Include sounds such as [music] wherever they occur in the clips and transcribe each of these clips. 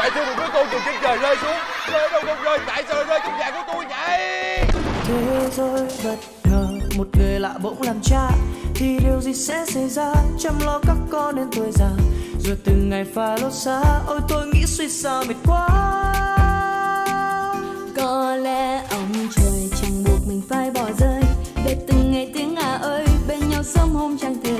Đại thương một đứa con từ trên trời rơi xuống. Rơi đâu không rơi? Tại sao rơi trong nhà của tôi vậy? Thế rồi bất ngờ một người lạ bỗng làm cha. Thì điều gì sẽ xảy ra? Chăm lo các con đến tuổi già. Rồi từng ngày pha lót xa ôi tôi nghĩ suy sao mệt quá. Có lẽ ông trời chẳng buộc mình phải bỏ rơi. Để từng ngày tiếng à ơi bên nhau sớm hôm chẳng thể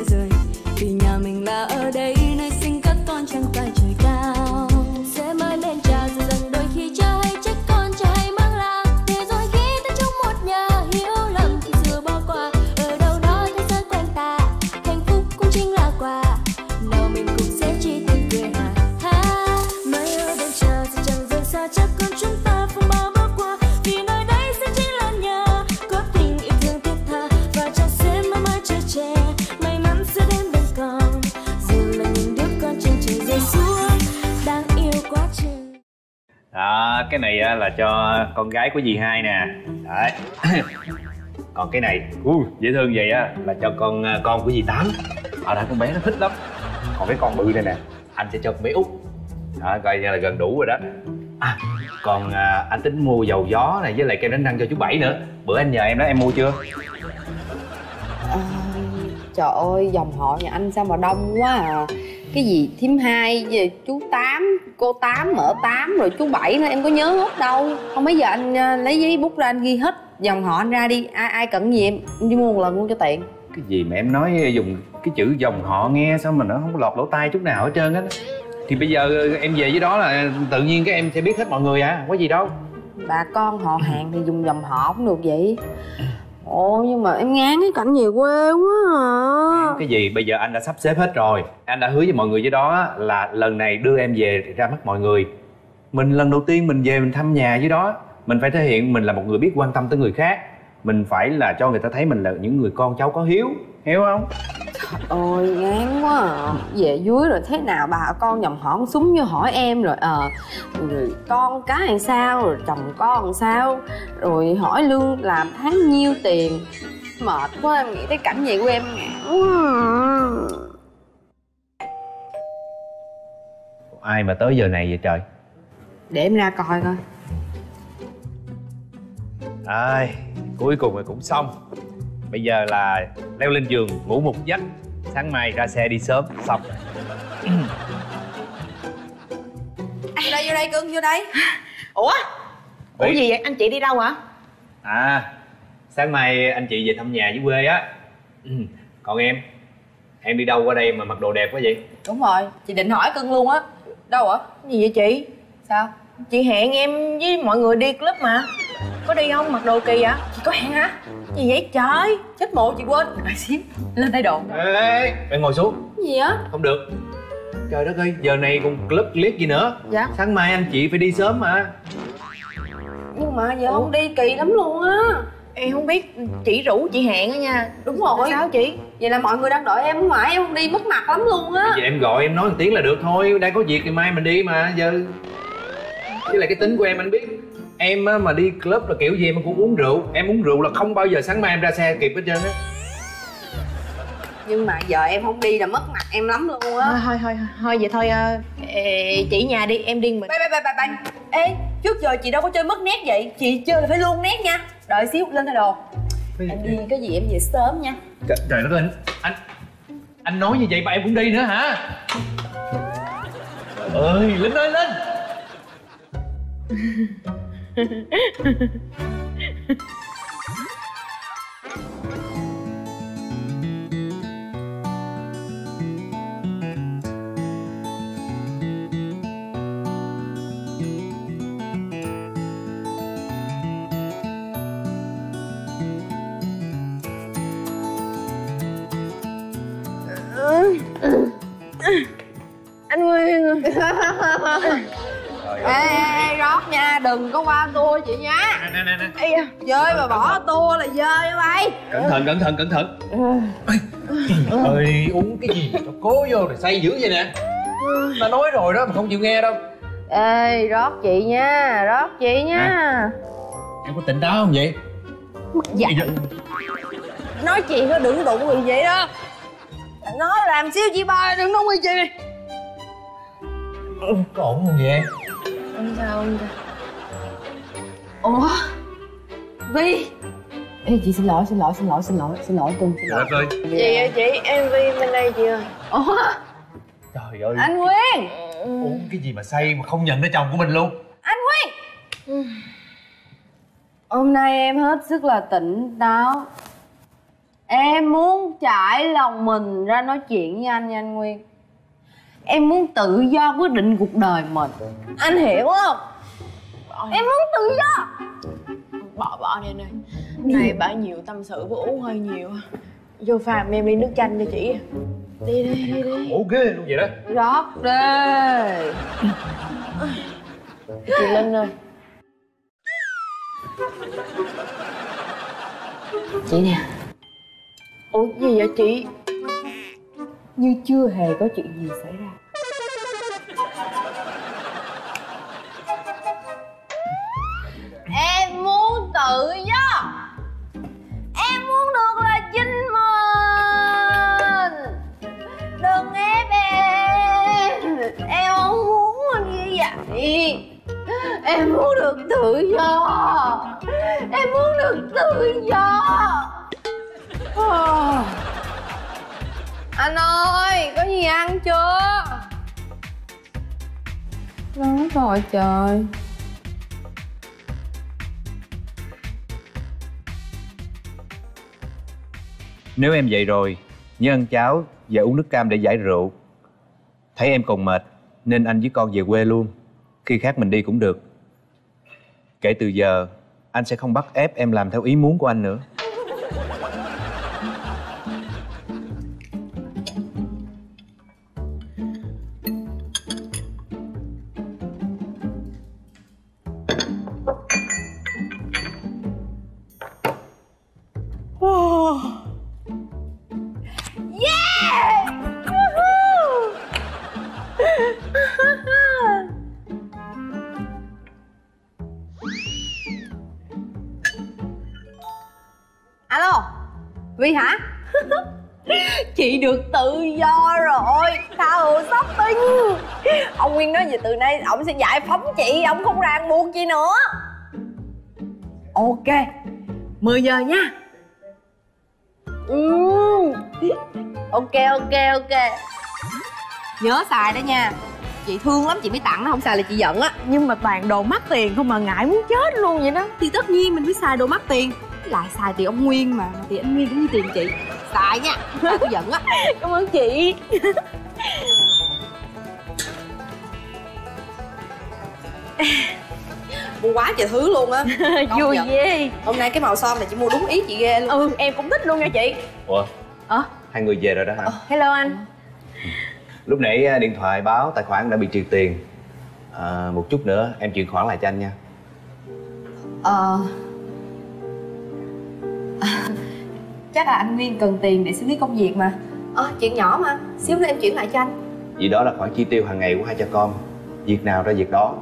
cái này á, là cho con gái của dì hai nè. Đấy. [coughs] Còn cái này uh, dễ thương vậy á là cho con à, con của dì tám. À, Ở đây con bé nó thích lắm. Còn cái con bự này nè anh sẽ cho con bé út. Đó coi như là gần đủ rồi đó. À còn à, anh tính mua dầu gió này với lại kem đánh răng cho chú bảy nữa. Bữa anh nhờ em đó em mua chưa? À, trời ơi dòng họ nhà anh sao mà đông quá à cái gì? Thím hai về chú tám cô tám mở tám rồi chú bảy nữa em có nhớ hết đâu. Không mấy giờ anh à, lấy giấy bút ra anh ghi hết dòng họ anh ra đi. Ai ai cần gì em? Em đi mua một lần luôn cho tiện. Cái gì mà em nói dùng cái chữ dòng họ nghe sao mà nó không có lọt lỗ tai chút nào hết trơn á. Thì bây giờ em về với đó là tự nhiên cái em sẽ biết hết mọi người à không có gì đâu. Bà con họ hàng thì dùng dòng họ cũng được vậy ồ nhưng mà em ngán cái cảnh về quê quá à. Cái gì? Bây giờ anh đã sắp xếp hết rồi. Anh đã hứa với mọi người với đó là lần này đưa em về ra mắt mọi người. Mình lần đầu tiên mình về mình thăm nhà với đó, mình phải thể hiện mình là một người biết quan tâm tới người khác. Mình phải là cho người ta thấy mình là những người con cháu có hiếu. Hiểu không? Ôi ngán quá à. về dưới rồi thế nào bà? Con họ cũng súng như hỏi em rồi. Ờ rồi con cái làm sao? Rồi chồng con làm sao? Rồi hỏi lương làm tháng nhiêu tiền? Mệt quá em nghĩ tới cảnh về của em ngán quá à. ai mà tới giờ này vậy trời? Để em ra coi coi. Ai cuối cùng thì cũng xong. Bây giờ là leo lên giường ngủ một giấc. Sáng mai ra xe đi sớm xong. Vô đây vô đây cưng vô đây. Ủa? Ủa Ủa? gì vậy? anh chị đi đâu hả? À sáng mai anh chị về thăm nhà dưới quê á. Còn em? Em đi đâu qua đây mà mặc đồ đẹp quá vậy? Đúng rồi chị định hỏi cưng luôn á. Đâu ạ gì vậy chị? Sao? Chị hẹn em với mọi người đi club mà. Có đi không? Mặc đồ kỳ vậy? Chị có hẹn hả gì vậy? Trời chết mộ chị quên. Bà xíu lên thay đồ ê em ngồi xuống. Gì á không được. Trời đất ơi giờ này còn club liếc gì nữa? Dạ. Sáng mai anh chị phải đi sớm mà. Nhưng mà giờ không đi kỳ lắm luôn á. Em không biết chị rủ chị hẹn á nha. Đúng rồi. Sao chị? Vậy là mọi người đang đợi em không phải em không đi mất mặt lắm luôn á. Vậy em gọi em nói một tiếng là được thôi. Đang có việc thì mai mình đi mà giờ. Với lại cái tính của em anh biết em á, mà đi club là kiểu gì em cũng uống rượu. Em uống rượu là không bao giờ sáng mai em ra xe kịp hết trơn á. Nhưng mà giờ em không đi là mất mặt em lắm luôn thôi á. Thôi thôi thôi vậy thôi ờ, ê, chị nhà đi em đi mình. Bay bay bay bay bay ê trước giờ chị đâu có chơi mất nét vậy? Chị chơi là phải luôn nét nha. Đợi xíu lên thay đồ. Em đi cái gì em về sớm nha. Trời trời đất ơi anh anh anh nói như vậy mà em cũng đi nữa hả? Trời ơi linh ơi linh [laughs] anh nguyên. [laughs] Ê, ê rót nha đừng có qua tôi chị nha. Nè nè nè da, dơi mà bỏ tua là dơi bay cẩn thận cẩn thận cẩn thận. Ơi uống cái gì nó cố vô rồi say dữ vậy nè. Ta nói rồi đó mà không chịu nghe đâu. Ê rót chị nha rót chị nha. Em có tỉnh táo không vậy? Dạ. Nói chuyện nó đừng đụng người vậy đó. Nói làm xíu chị ba đừng đụng người chị có ổn không vậy? em Không sao không sao ủa? Vi Ê, chị xin lỗi xin lỗi xin lỗi xin lỗi xin lỗi cưng xin lỗi. ơi Chị ơi chị em Vi bên đây chị ơi. Ủa? Trời ơi. Anh nguyên! Uống cái gì mà say mà không nhận ra chồng của mình luôn? Anh nguyên! Hôm nay em hết sức là tỉnh táo. Em muốn trải lòng mình ra nói chuyện với anh nha anh nguyên em muốn tự do quyết định cuộc đời mình. Anh hiểu không? Em muốn tự do. Bỏ bỏ đi anh ơi. Này bà nhiều tâm sự với uống hơi nhiều Vô pha em ly nước chanh cho chị. Đi đi đi đi. Ủa ghê luôn vậy đó. Rót đi Chị Linh ơi. Chị nè. Ủa gì vậy chị như chưa hề có chuyện gì xảy ra. Em muốn tự do. Em muốn được là chính mình. Đừng ép em. Em không muốn như vậy. Em muốn được tự do. Em muốn được tự do. Anh ơi, có gì ăn chưa? Nói rồi trời. Nếu em dậy rồi, Nhớ ăn cháo và uống nước cam để giải rượu. Thấy em còn mệt, Nên anh với con về quê luôn. Khi khác mình đi cũng được. Kể từ giờ, Anh sẽ không bắt ép em làm theo ý muốn của anh nữa. Vi hả? [laughs] Chị được tự do rồi. Thao shopping ông nguyên nói về từ nay ông sẽ giải phóng chị ông không ràng buộc chị nữa. Ok 10 giờ nha. Ừ. ok ok ok. Nhớ xài đó nha. Chị thương lắm chị mới tặng nó không xài là chị giận á. Nhưng mà toàn đồ mắc tiền không mà ngại muốn chết luôn vậy đó. Thì tất nhiên mình phải xài đồ mắc tiền lại xài tiền ông nguyên mà thì anh nguyên cũng như tiền chị. Xài nha tôi giận á. [laughs] Cảm ơn chị. Mua quá trời thứ luôn á. [laughs] Vui ghê. Hôm nay cái màu son này chị mua đúng ý chị ghê luôn. Ừ em cũng thích luôn nha chị. Ủa? Ờ? Hai người về rồi đó hả? Hello anh. Lúc nãy à, điện thoại báo tài khoản đã bị trừ tiền. À, Một chút nữa em chuyển khoản lại cho anh nha. Ờ [laughs] chắc là anh nguyên cần tiền để xử lý công việc mà. Ờ chuyện nhỏ mà. Xíu nữa em chuyển lại cho anh. Vì đó là khoản chi tiêu hàng ngày của hai cha con. Việc nào ra việc đó.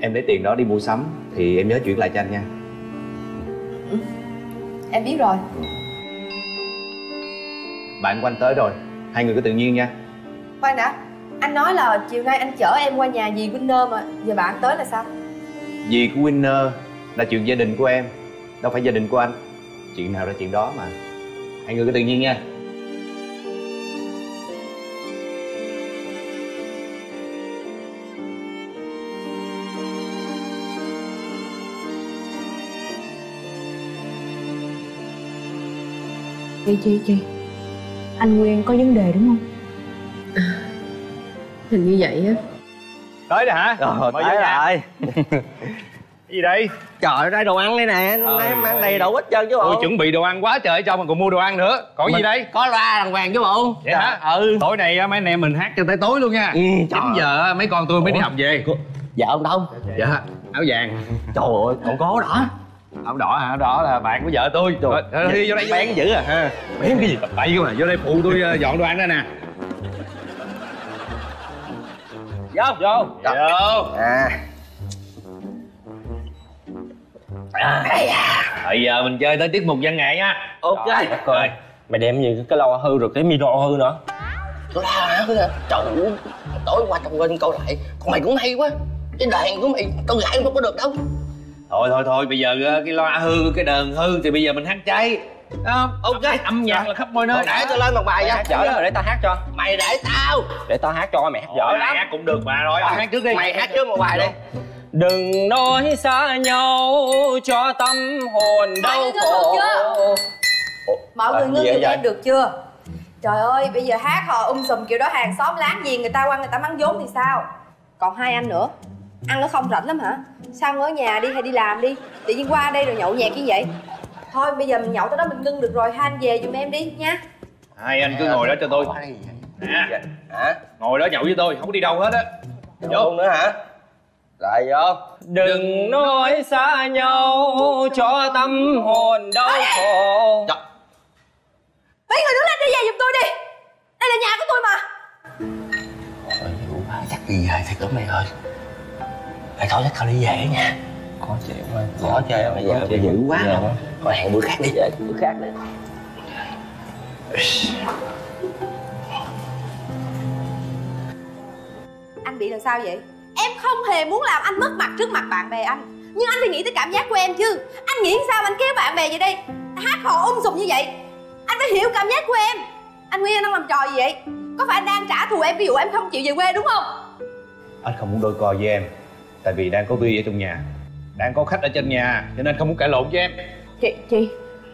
Em lấy tiền đó đi mua sắm Thì em nhớ chuyển lại cho anh nha. Em biết rồi. Bạn của anh tới rồi. Hai người cứ tự nhiên nha. Khoan đã. Anh nói là chiều nay anh chở em qua nhà dì Winner mà. Giờ bạn tới là sao? Vì của Winner là chuyện gia đình của em. Đâu phải gia đình của anh Chuyện nào ra chuyện đó mà. Hai người cứ tự nhiên nha. Chị chị chị. Anh Nguyên có vấn đề đúng không? hình như vậy á. Tới rồi hả? Rồi, Mời tới rồi gì đây? Trời ơi, đây đồ ăn đây nè ăn ơi. đầy đủ hết trơn chứ bộ. Tôi chuẩn bị đồ ăn quá trời cho mà còn mua đồ ăn nữa. Còn gì Mình đây? Có loa đàng hoàng chứ bộ. Vậy hả? Ừ tối nay mấy anh em mình hát cho tới tối luôn nha. Ừ, chín giờ á, mấy con tôi mới đi học về. Dạ ông đâu? Dạ áo vàng. Trời ơi, còn có đó. Áo đỏ hả? Đỏ là bạn của vợ tôi. Trời. rồi đi vô đây Bán dữ à? Ha. Bán cái gì? Bậy cơ mà vô đây phụ tôi ờ, dọn đồ ăn đây nè. Vô vô. Vô. À Bây giờ mình chơi tới tiết mục văn nghệ nha. Ok. Rồi, Mày đem gì cái loa hư rồi cái micro hư nữa. Loa hư nè Trời ơi tối qua tao quên câu lại. Còn mày cũng hay quá. Cái đàn của mày tao gãi không có được đâu. Thôi thôi thôi bây giờ ờ, cái loa hư cái đờn hư thì bây giờ mình hát không? Ok. âm nhạc là khắp nơi. Nơi để tao lên một bài nha. dở lắm rồi để tao hát cho. Mày để tao. Để tao hát cho mày hát dở lắm. hát cũng được mà rồi. Hát trước đi. Mày hát trước một bài đi đừng nói xa nhau cho tâm hồn đau khổ. mọi người À, ngưng giùm em được chưa? Trời ơi bây giờ hát hò um sùm kiểu đó hàng xóm láng giềng người ta qua người ta mắng vốn thì sao? Còn hai anh nữa. Ăn nó không rảnh lắm hả? Sao ở nhà đi hay đi làm đi? Tự nhiên qua đây rồi nhậu nhẹt như vậy. Thôi bây giờ mình nhậu tới đó mình ngưng được rồi. Hai anh về giùm em đi nha. Hai anh cứ ngồi đó cho tôi. Hả nè. Hả? Ngồi đó nhậu với tôi không có đi đâu hết á. Vô nữa hả rồi vô. Đừng nói xa nhau cho tâm hồn đau khổ. Trời. mấy người đứng lên đi về giùm tôi đi. Đây là nhà của tôi mà. Ôi, dữ quá, chắc đi về thiệt lắm mày ơi. Mày thôi chắc tao đi về nha. Có chịu mà Có chơi bây giờ mày dữ quá. Dạ. Thôi hẹn bữa khác đi. Bữa khác đi. Anh bị làm sao vậy em không hề muốn làm anh mất mặt trước mặt bạn bè anh. Nhưng anh phải nghĩ tới cảm giác của em chứ. Anh nghĩ sao anh kéo bạn bè về đây hát hò ung sùm như vậy? Anh phải hiểu cảm giác của em. Anh nguyên anh đang làm trò gì vậy? Có phải anh đang trả thù em ví dụ em không chịu về quê đúng không? Anh không muốn đôi co với em tại vì đang có vi ở trong nhà. Đang có khách ở trên nhà cho nên không muốn cãi lộn với em. Chị chị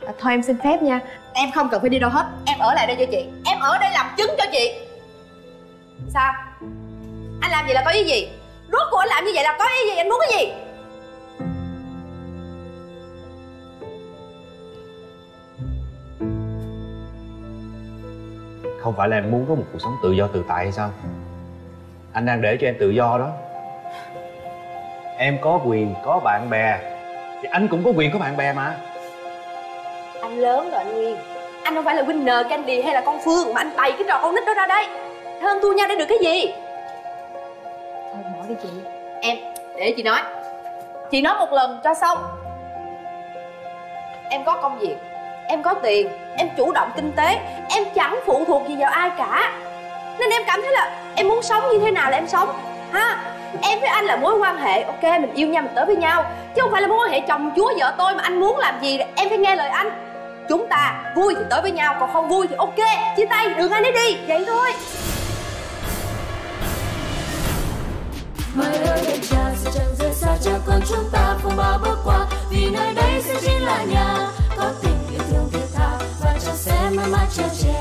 à, thôi em xin phép nha. Em không cần phải đi đâu hết. Em ở lại đây cho chị. Em ở đây làm chứng cho chị. Sao? Anh làm gì là có ý gì rốt cuộc anh làm như vậy là có ý gì? Anh muốn cái gì? Không phải là em muốn có một cuộc sống tự do tự tại hay sao? Anh đang để cho em tự do đó. Em có quyền có bạn bè. Thì anh cũng có quyền có bạn bè mà. Anh lớn rồi anh nguyên. Anh không phải là winner candy hay là con phương mà anh bày cái trò con nít đó ra đây. Hơn thua nhau để được cái gì đi chị. Em, để chị nói. Chị nói một lần cho xong. Em có công việc, em có tiền, em chủ động kinh tế, em chẳng phụ thuộc gì vào ai cả. Nên em cảm thấy là em muốn sống như thế nào là em sống, ha? Em với anh là mối quan hệ, ok, mình yêu nhau, mình tới với nhau. Chứ không phải là mối quan hệ chồng, chúa, vợ tôi mà anh muốn làm gì em phải nghe lời anh. Chúng ta vui thì tới với nhau, còn không vui thì ok, chia tay, đường anh ấy đi. Vậy thôi. Mai ơi đêm trà sẽ chẳng rời xa cha con chúng ta phong bao bước qua. Vì nơi đây sẽ chính là nhà, có tình yêu thương thiết tha, và cha sẽ mãi mãi che che.